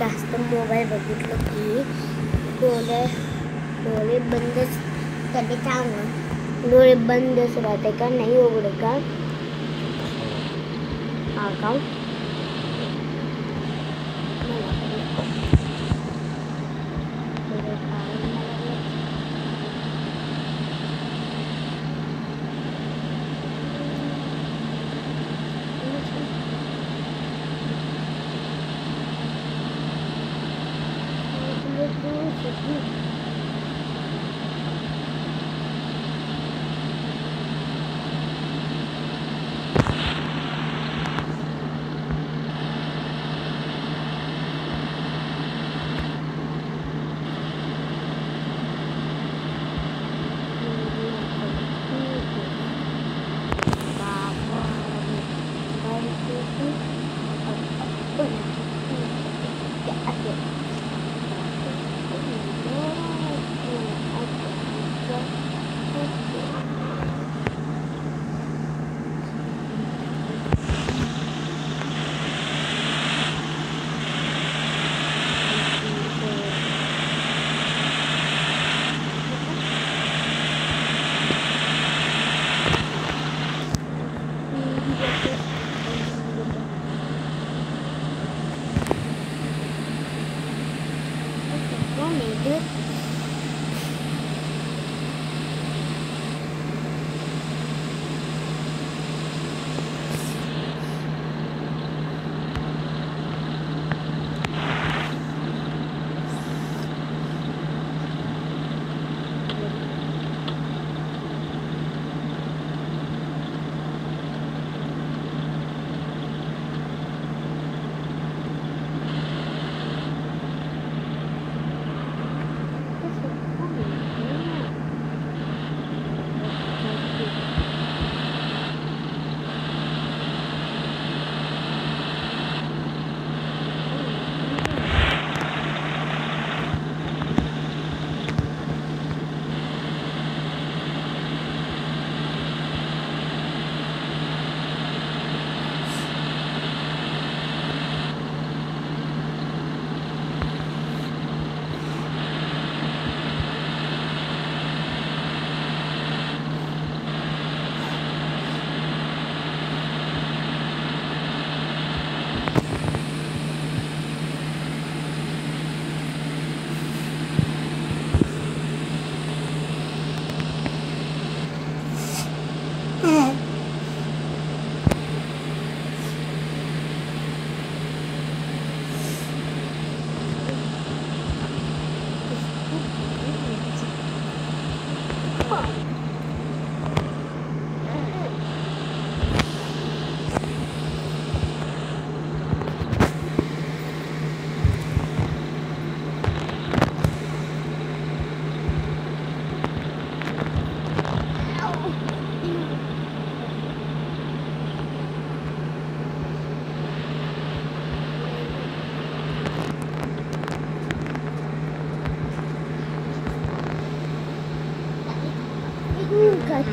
जास्त मोबाईल बघितलं की डोळे डोळे बंदच कधी चांगलं. डोळे बंदच राहते का? नाही उगड़ का? हा का?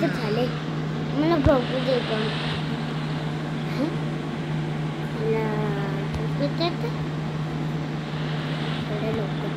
झाले मला भरपूर देतो मला झोप येते थोड्या लवकर. पण झोपायचं